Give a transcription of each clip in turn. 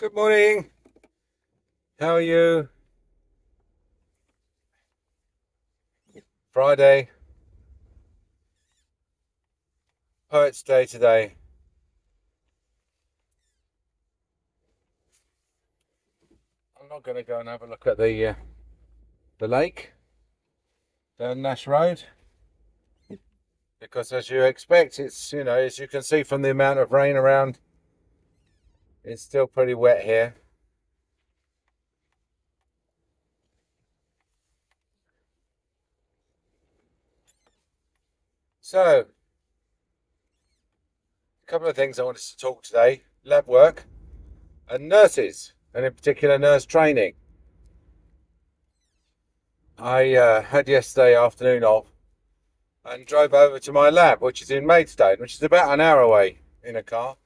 Good morning. How are you? Friday. Poets Day today. I'm not going to go and have a look at the uh, the lake down Nash Road because, as you expect, it's you know as you can see from the amount of rain around, it's still pretty wet here. So, a couple of things I wanted to talk today lab work and nurses, and in particular, nurse training. I uh, had yesterday afternoon off and drove over to my lab, which is in Maidstone, which is about an hour away in a car.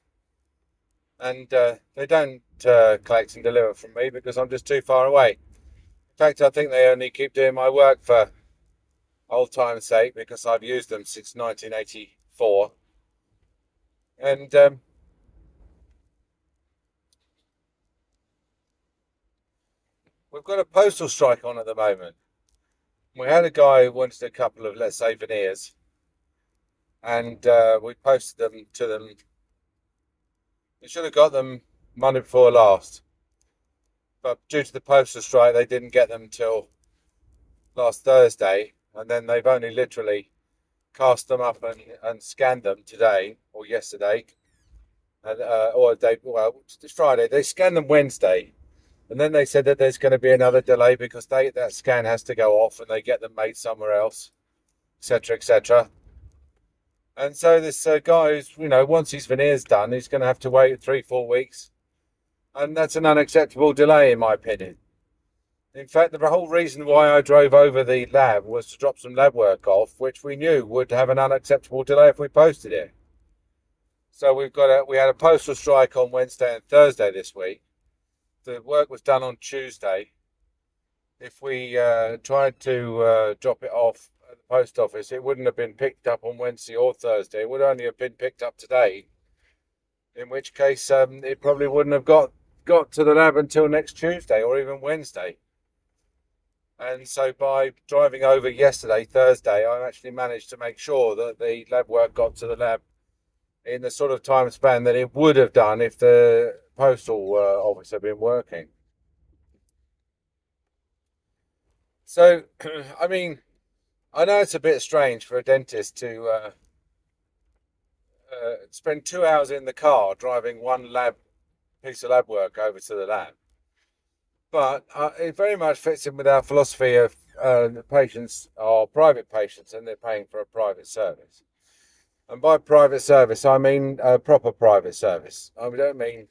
And uh, they don't uh, collect and deliver from me because I'm just too far away. In fact, I think they only keep doing my work for old time's sake because I've used them since 1984. And um, we've got a postal strike on at the moment. We had a guy who wanted a couple of, let's say, veneers, and uh, we posted them to them. Should have got them Monday before last, but due to the postal strike, they didn't get them till last Thursday, and then they've only literally cast them up and, and scanned them today or yesterday, and uh, or they well it's Friday. They scanned them Wednesday, and then they said that there's going to be another delay because they that scan has to go off and they get them made somewhere else, etc., etc. And so this uh, guy who's you know once his veneers done, he's going to have to wait three four weeks, and that's an unacceptable delay in my opinion. In fact, the whole reason why I drove over the lab was to drop some lab work off, which we knew would have an unacceptable delay if we posted it. So we've got a we had a postal strike on Wednesday and Thursday this week. The work was done on Tuesday. If we uh, tried to uh, drop it off post office, it wouldn't have been picked up on Wednesday or Thursday. It would only have been picked up today. In which case, um, it probably wouldn't have got got to the lab until next Tuesday or even Wednesday. And so by driving over yesterday, Thursday, I actually managed to make sure that the lab work got to the lab in the sort of time span that it would have done if the postal uh, office had been working. So, I mean, I know it's a bit strange for a dentist to uh, uh, spend two hours in the car driving one lab piece of lab work over to the lab but uh, it very much fits in with our philosophy of uh, patients are private patients and they're paying for a private service. And by private service, I mean proper private service. I don't mean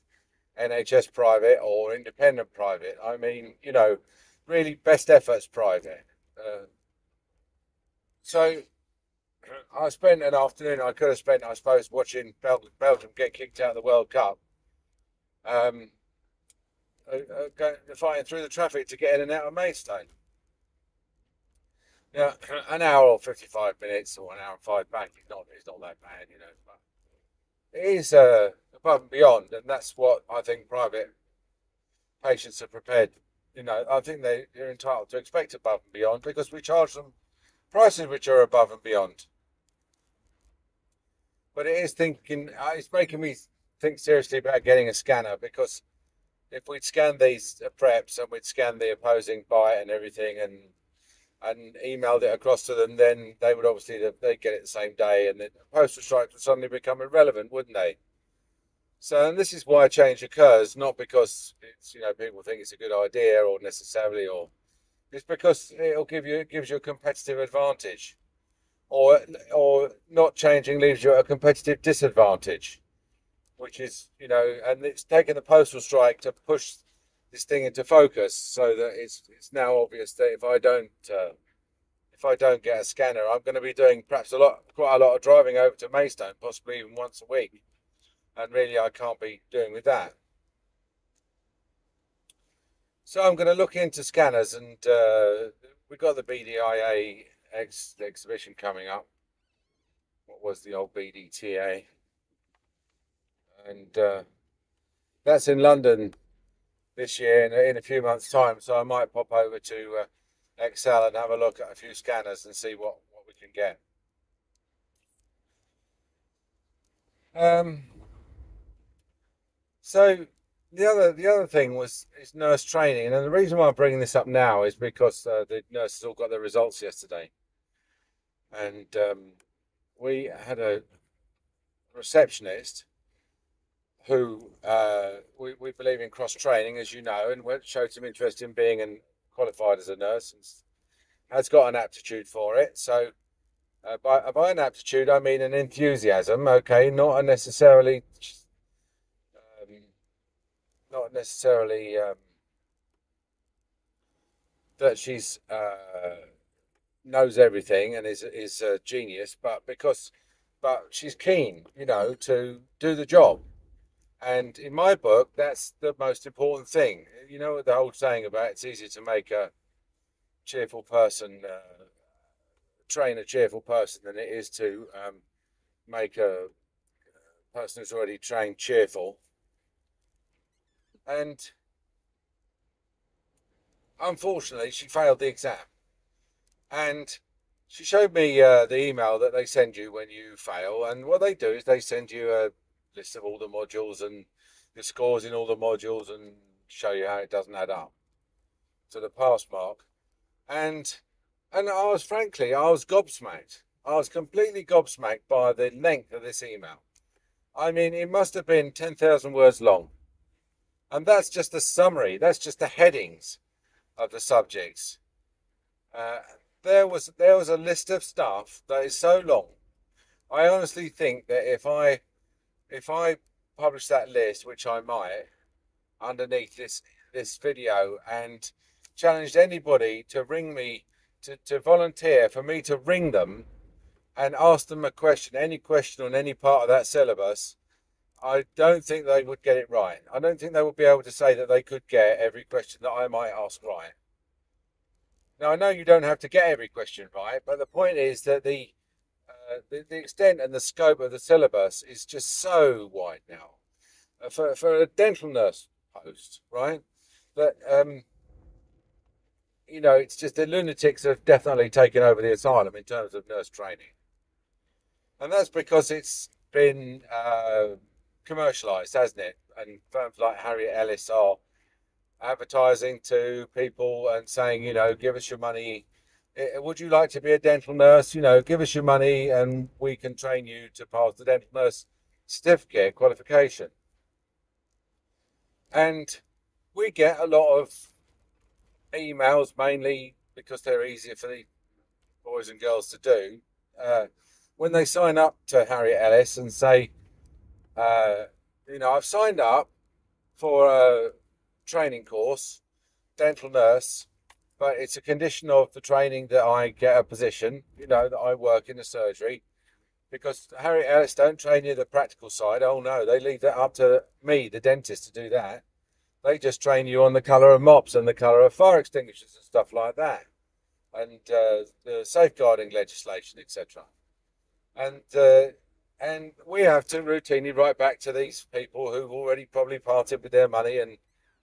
NHS private or independent private. I mean, you know, really best efforts private. Uh, so I spent an afternoon, I could have spent, I suppose, watching Bel- Belgium get kicked out of the World Cup. Um, uh, uh, going, fighting through the traffic to get in and out of Maidstone. Yeah, an hour or 55 minutes or an hour and five back is not, it's not that bad, you know. But it is uh, above and beyond, and that's what I think private patients are prepared. You know, I think they, they're entitled to expect above and beyond because we charge them prices which are above and beyond. But it is thinking, uh, it's making me think seriously about getting a scanner because if we'd scanned these preps and we'd scanned the opposing bite and everything and and emailed it across to them, then they would obviously they'd get it the same day, and the postal strikes would suddenly become irrelevant, wouldn't they? So, and this is why change occurs, not because it's you know people think it's a good idea or necessarily, or it's because it'll give you it gives you a competitive advantage, or or not changing leaves you at a competitive disadvantage which is you know, and it's taken the postal strike to push this thing into focus, so that it's it's now obvious that if I don't uh, if I don't get a scanner, I'm going to be doing perhaps a lot, quite a lot of driving over to Maidstone, possibly even once a week, and really I can't be doing with that. So I'm going to look into scanners, and uh, we've got the BDIA ex- exhibition coming up. What was the old BDTA? and uh, that's in London this year in, in a few months' time. So I might pop over to uh, Excel and have a look at a few scanners and see what, what we can get. Um, so the other the other thing was is nurse training, and the reason why I'm bringing this up now is because uh, the nurses all got their results yesterday, and um, we had a receptionist who uh, we, we believe in cross training, as you know, and showed some interest in being and qualified as a nurse and has got an aptitude for it. So, uh, by, by an aptitude, I mean an enthusiasm, okay, not necessarily, not necessarily um, that she's uh, knows everything and is is a genius, but because, but she's keen, you know, to do the job and in my book, that's the most important thing. You know what the old saying about it's easier to make a cheerful person, uh, train a cheerful person than it is to um, make a person who's already trained cheerful. And unfortunately, she failed the exam. And she showed me uh, the email that they send you when you fail. And what they do is they send you a list of all the modules and the scores in all the modules and show you how it doesn't add up to the pass mark. And and I was frankly, I was gobsmacked. I was completely gobsmacked by the length of this email. I mean, it must have been 10,000 words long. And that's just the summary, that's just the headings of the subjects. Uh, there was there was a list of stuff that is so long. I honestly think that if I if I publish that list, which I might, underneath this this video and challenged anybody to ring me to, to volunteer for me to ring them and ask them a question, any question on any part of that syllabus, I don't think they would get it right. I don't think they would be able to say that they could get every question that I might ask right. Now I know you don't have to get every question right, but the point is that the uh, the, the extent and the scope of the syllabus is just so wide now. Uh, for, for a dental nurse post, right? That, um, you know, it's just the lunatics have definitely taken over the asylum in terms of nurse training. And that's because it's been uh, commercialised, hasn't it? And firms like Harriet Ellis are advertising to people and saying, you know, give us your money Eh, would you like to be a dental nurse? You know, give us your money and we can train you to pass the dental nurse certificate qualification. And we get a lot of emails, mainly because they're easier for the boys and girls to do, uh, when they sign up to Harriet Ellis and say, uh, you know, I've signed up for a training course, dental nurse, but it's a condition of the training that I get a position, you know, that I work in the surgery. Because Harriet Ellis don't train you the practical side. Oh no, they leave that up to me, the dentist, to do that. They just train you on the colour of mops and the colour of fire extinguishers and stuff like that, and uh, the safeguarding legislation, etc. And uh, and we have to routinely write back to these people who've already probably parted with their money and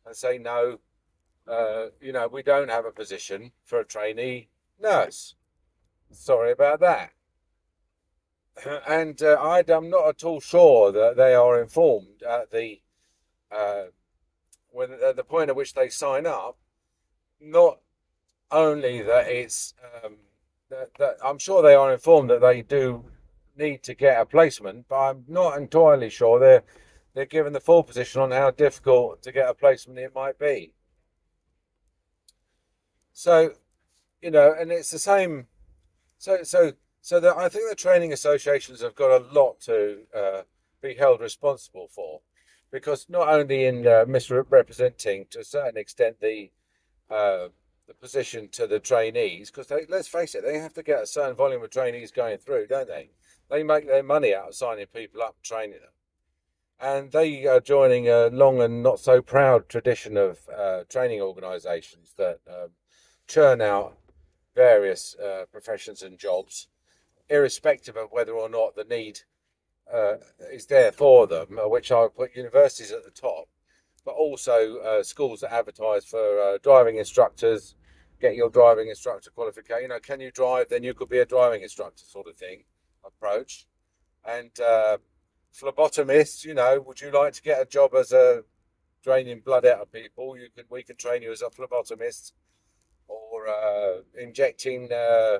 and say no, uh, you know, we don't have a position for a trainee nurse. Sorry about that. And uh, I'm not at all sure that they are informed at the uh, when at the point at which they sign up. Not only that it's um, that, that I'm sure they are informed that they do need to get a placement, but I'm not entirely sure they're they're given the full position on how difficult to get a placement it might be. So, you know, and it's the same. So, so, so that I think the training associations have got a lot to uh, be held responsible for, because not only in uh, misrepresenting to a certain extent the uh, the position to the trainees, because let's face it, they have to get a certain volume of trainees going through, don't they? They make their money out of signing people up, training them and they are joining a long and not so proud tradition of uh, training organisations that um, churn out various uh, professions and jobs, irrespective of whether or not the need uh, is there for them, uh, which I would put universities at the top. but also uh, schools that advertise for uh, driving instructors. Get your driving instructor qualification. You know, can you drive? Then you could be a driving instructor, sort of thing approach. And uh, phlebotomists, you know, would you like to get a job as a draining blood out of people? You can we can train you as a phlebotomist or uh, injecting uh,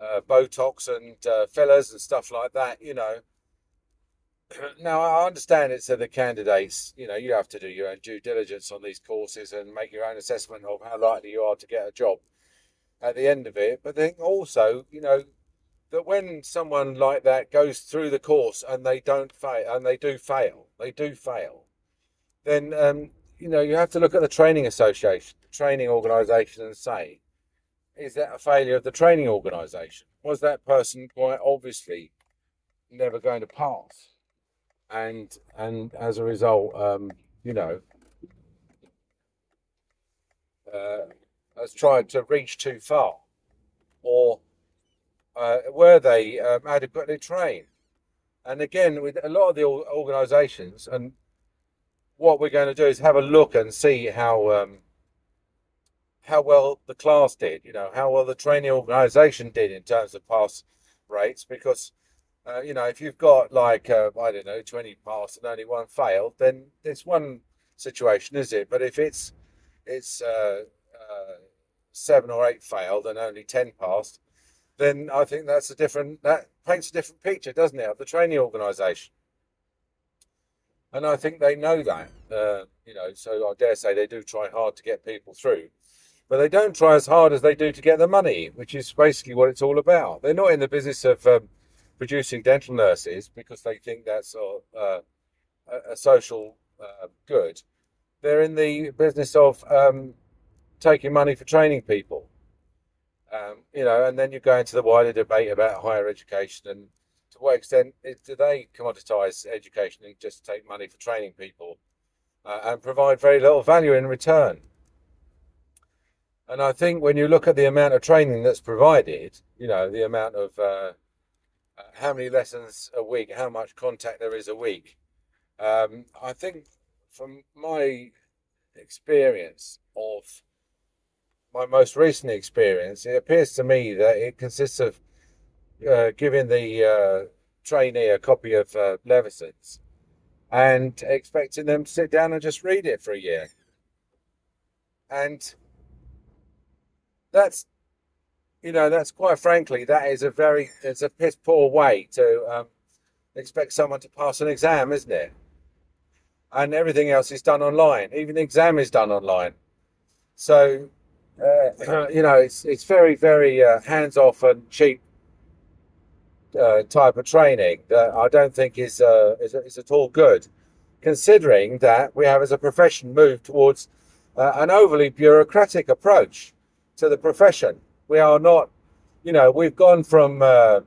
uh, Botox and uh, fillers and stuff like that. You know. Now I understand it's to the candidates. You know, you have to do your own due diligence on these courses and make your own assessment of how likely you are to get a job at the end of it. But then also, you know, that when someone like that goes through the course and they don't fail, and they do fail, they do fail, then um, you know you have to look at the training association, the training organisation, and say, is that a failure of the training organisation? Was that person quite obviously never going to pass, and and as a result, um, you know, uh, has tried to reach too far, or uh, were they um, adequately trained? And again, with a lot of the organisations, and what we're going to do is have a look and see how um, how well the class did. You know, how well the training organisation did in terms of pass rates, because uh, you know, if you've got like uh, I don't know, twenty passed and only one failed, then it's one situation, is it? But if it's it's uh, uh seven or eight failed and only ten passed, then I think that's a different that paints a different picture, doesn't it, of the training organisation? And I think they know that, uh, you know. So I dare say they do try hard to get people through, but they don't try as hard as they do to get the money, which is basically what it's all about. They're not in the business of um, producing dental nurses because they think that's a, a, social uh, good. They're in the business of um, taking money for training people um, you know, and then you go into the wider debate about higher education and to what extent do they commoditize education and just take money for training people uh, and provide very little value in return? And I think when you look at the amount of training that's provided, you know, the amount of uh, uh how many lessons a week, how much contact there is a week, um, I think from my experience of my most recent experience, it appears to me that it consists of uh, giving the uh, trainee a copy of uh, Levison's and expecting them to sit down and just read it for a year. And that's, you know, that's quite frankly, that is a very, it's a piss poor way to um, expect someone to pass an exam, isn't it? And everything else is done online. Even the exam is done online. So uh, you know, it's it's very very uh, hands off and cheap uh, type of training that I don't think is uh, is, is at all good, considering that we have as a profession moved towards uh, an overly bureaucratic approach to the profession. We are not, you know, we've gone from uh,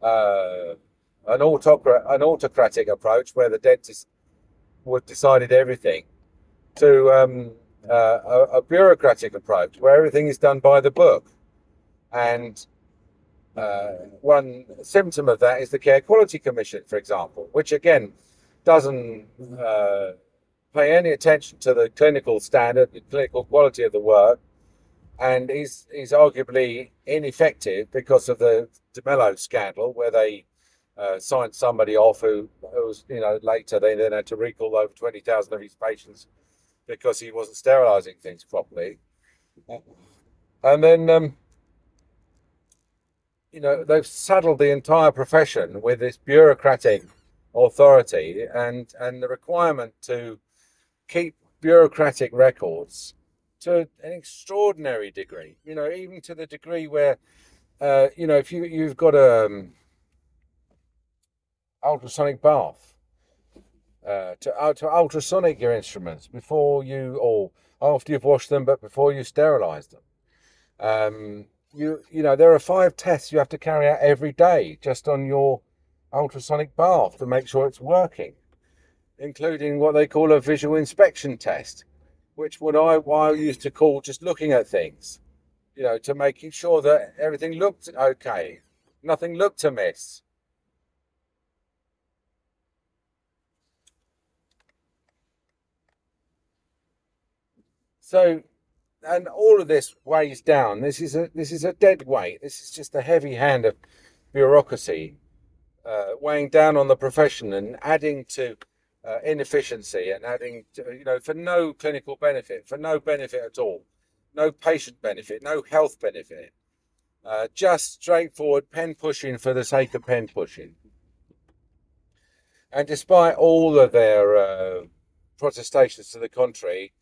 an autocrat an autocratic approach where the dentist would decided everything to um, uh, a, a, bureaucratic approach where everything is done by the book. And uh, one symptom of that is the Care Quality Commission, for example, which again doesn't uh, pay any attention to the clinical standard, the clinical quality of the work, and is is arguably ineffective because of the D'Mello scandal, where they uh, signed somebody off who, who was, you know, later they then had to recall over twenty thousand of his patients because he wasn't sterilizing things properly. And then, um, you know, they've saddled the entire profession with this bureaucratic authority and, and the requirement to keep bureaucratic records to an extraordinary degree, you know, even to the degree where, uh, you know, if you, you've got a um, ultrasonic bath, uh, to, uh, to ultrasonic your instruments before you, or after you've washed them, but before you sterilize them. Um, you, you know, there are five tests you have to carry out every day just on your ultrasonic bath to make sure it's working, including what they call a visual inspection test, which what I, what I used to call just looking at things, you know, to making sure that everything looked okay, nothing looked amiss. So, and all of this weighs down. This is a this is a dead weight. This is just a heavy hand of bureaucracy uh, weighing down on the profession and adding to uh, inefficiency and adding, to, you know, for no clinical benefit, for no benefit at all, no patient benefit, no health benefit, uh, just straightforward pen pushing for the sake of pen pushing. And despite all of their uh, protestations to the contrary,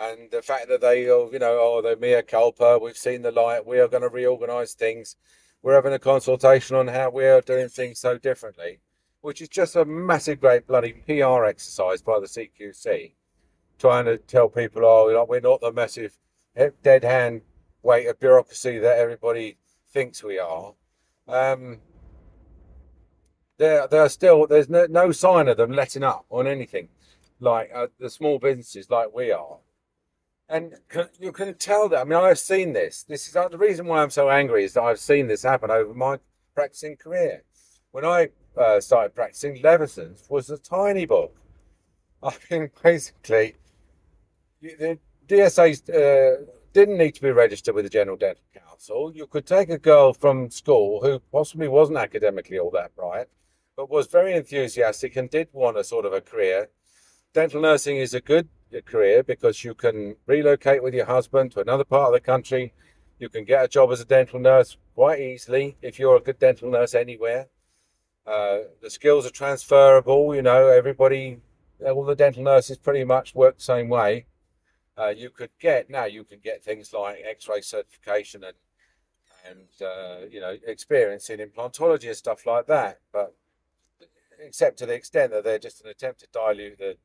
and the fact that they, are, you know, oh, the mea culpa, we've seen the light, we are going to reorganise things, we're having a consultation on how we are doing things so differently, which is just a massive, great bloody PR exercise by the CQC, trying to tell people, oh, we're not the massive dead hand weight of bureaucracy that everybody thinks we are. Um, there, there are still there's no, no sign of them letting up on anything, like uh, the small businesses like we are. And you can tell that. I mean, I've seen this. This is uh, the reason why I'm so angry is that I've seen this happen over my practicing career. When I uh, started practicing, Levison's was a tiny book. I mean, basically, the DSA uh, didn't need to be registered with the General Dental Council. You could take a girl from school who possibly wasn't academically all that bright, but was very enthusiastic and did want a sort of a career. Dental nursing is a good your career because you can relocate with your husband to another part of the country. You can get a job as a dental nurse quite easily if you're a good dental nurse anywhere. Uh, the skills are transferable. You know, everybody, all the dental nurses pretty much work the same way. Uh, you could get now. You can get things like X-ray certification and and uh, you know experience in implantology and stuff like that. But except to the extent that they're just an attempt to dilute the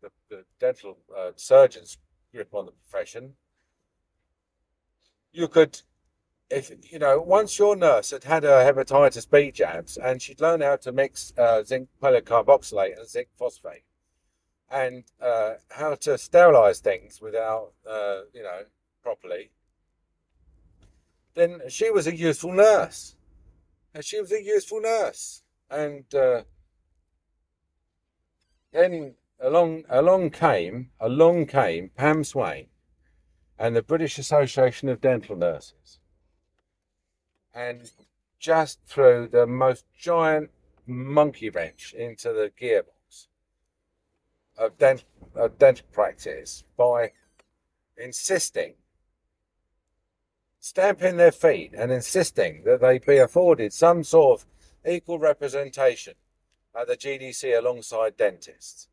the, the dental uh, surgeon's grip on the profession. You could, if you know, once your nurse had had her hepatitis B jabs and she'd learned how to mix uh, zinc polycarboxylate and zinc phosphate, and uh, how to sterilize things without, uh, you know, properly, then she was a useful nurse. And she was a useful nurse. And uh, then along along came along came Pam Swain and the British Association of Dental Nurses, and just threw the most giant monkey wrench into the gearbox of dental, of dental practice by insisting, stamping their feet and insisting that they be afforded some sort of equal representation at the GDC alongside dentists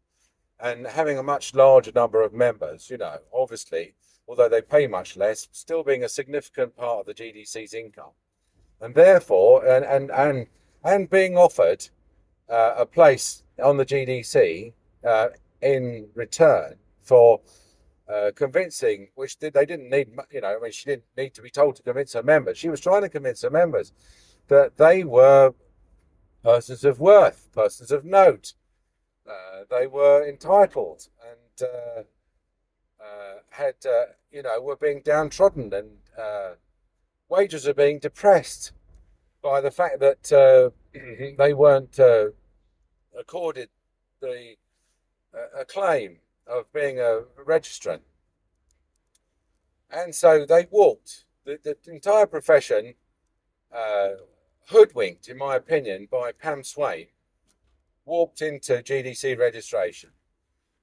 and having a much larger number of members, you know, obviously, although they pay much less, still being a significant part of the GDC's income. And therefore, and, and, and, and being offered uh, a place on the GDC uh, in return for uh, convincing, which they didn't need, you know, I mean, she didn't need to be told to convince her members. She was trying to convince her members that they were persons of worth, persons of note, uh, they were entitled and uh, uh, had, uh, you know, were being downtrodden and uh, wages are being depressed by the fact that they weren't accorded the acclaim of being a registrant. And so they walked. The, the entire profession, hoodwinked, in my opinion, by Pam Swain, walked into GDC registration.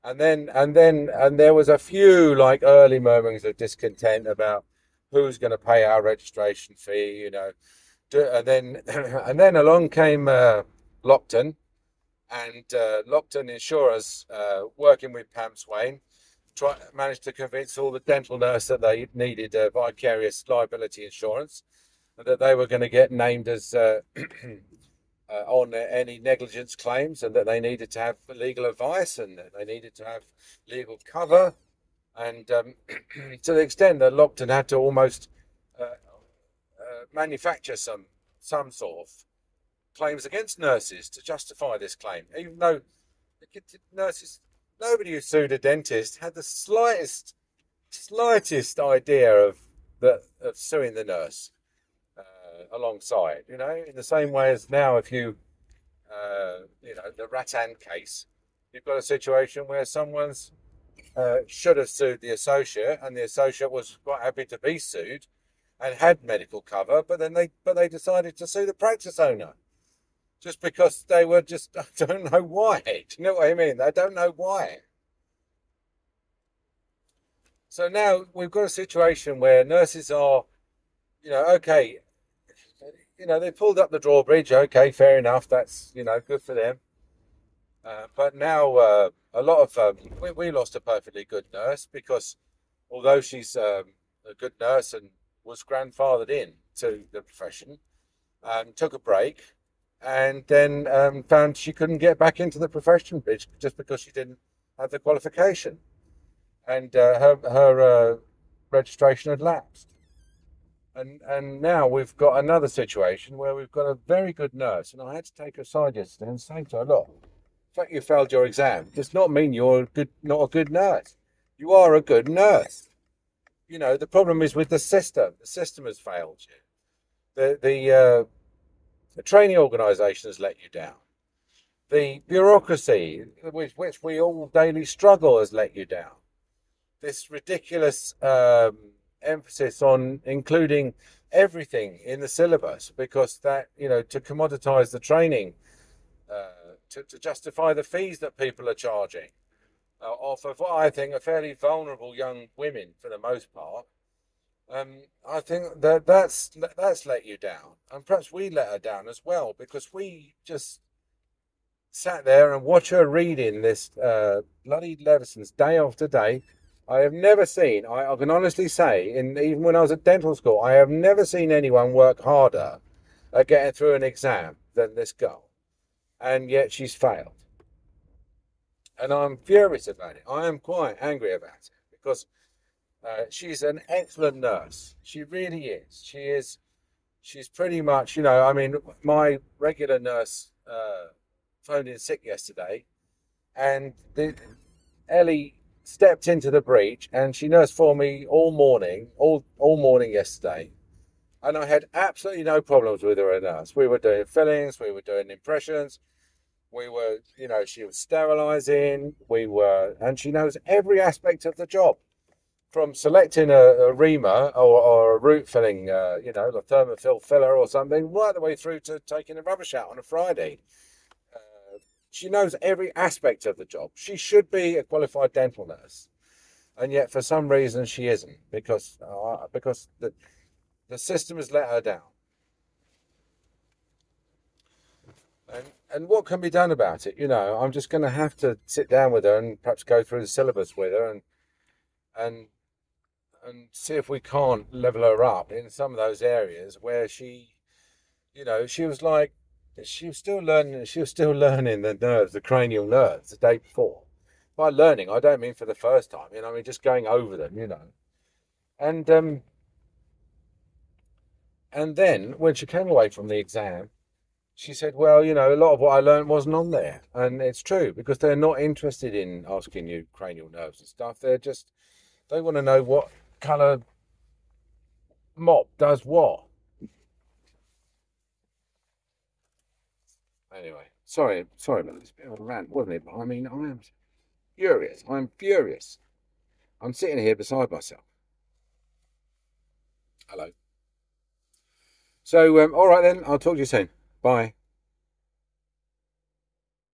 And then, and then, and there was a few like early murmurings of discontent about who's going to pay our registration fee, you know. And then, and then along came uh, Lockton, and uh, Lockton Insurers, uh, working with Pam Swain, try, managed to convince all the dental nurse that they needed uh, vicarious liability insurance, and that they were going to get named as uh, on any negligence claims and that they needed to have legal advice and that they needed to have legal cover. And um, to the extent that Lockton had to almost uh, uh, manufacture some some sort of claims against nurses to justify this claim, even though nurses, nobody who sued a dentist had the slightest slightest idea of the, of suing the nurse alongside. You know, in the same way as now, if you, uh, you know, the Rattan case, you've got a situation where someone's uh, should have sued the associate, and the associate was quite happy to be sued and had medical cover, but then they but they decided to sue the practice owner just because they were just I don't know why. Do you know what I mean? They don't know why. So now we've got a situation where nurses are, you know, okay, you know, they pulled up the drawbridge. Okay, fair enough. That's you know good for them. Uh, but now uh, a lot of um, we, we lost a perfectly good nurse because although she's um, a good nurse and was grandfathered in to the profession, um, took a break, and then um, found she couldn't get back into the profession just because she didn't have the qualification, and uh, her her uh, registration had lapsed. And and now we've got another situation where we've got a very good nurse, and I had to take her aside yesterday and say to her, "Look, the fact you failed your exam does not mean you're good, not a good nurse. You are a good nurse. You know the problem is with the system. The system has failed you. The the uh, the training organisation has let you down. The bureaucracy, with which we all daily struggle, has let you down. This ridiculous um, emphasis on including everything in the syllabus because that, you know, to commoditize the training, uh, to, to justify the fees that people are charging uh, off of what I think are fairly vulnerable young women for the most part. Um, I think that that's that's let you down, and perhaps we let her down as well because we just sat there and watched her reading this uh, bloody Levison's day after day. I have never seen. I, I can honestly say, in even when I was at dental school, I have never seen anyone work harder at getting through an exam than this girl, and yet she's failed. And I'm furious about it. I am quite angry about it because uh, she's an excellent nurse. She really is. She is. She's pretty much, you know, I mean, my regular nurse uh, phoned in sick yesterday, and the, Ellie stepped into the breach, and she nursed for me all morning, all all morning yesterday, and I had absolutely no problems with her as nurse. We were doing fillings, we were doing impressions, we were, you know, she was sterilizing, we were, and she knows every aspect of the job from selecting a, a reamer or, or, a root filling, uh, you know, a Thermafil filler or something, right the way through to taking the rubbish out on a Friday. She knows every aspect of the job. She should be a qualified dental nurse, and yet for some reason she isn't because uh, because the the system has let her down. And, and what can be done about it? You know, I'm just going to have to sit down with her and perhaps go through the syllabus with her and and and see if we can't level her up in some of those areas where she, you know, she was like, she was still learning, she was still learning the nerves, the cranial nerves the day before. By learning, I don't mean for the first time, you know, I mean just going over them, you know. And, um, and then when she came away from the exam, she said, Well, you know, a lot of what I learned wasn't on there. And it's true because they're not interested in asking you cranial nerves and stuff. They're just, they want to know what colour mop does what. Anyway, sorry, sorry about this bit of a rant, wasn't it? But I mean, I am furious. I'm furious. I'm sitting here beside myself. Hello. So, um, all right then, I'll talk to you soon. Bye.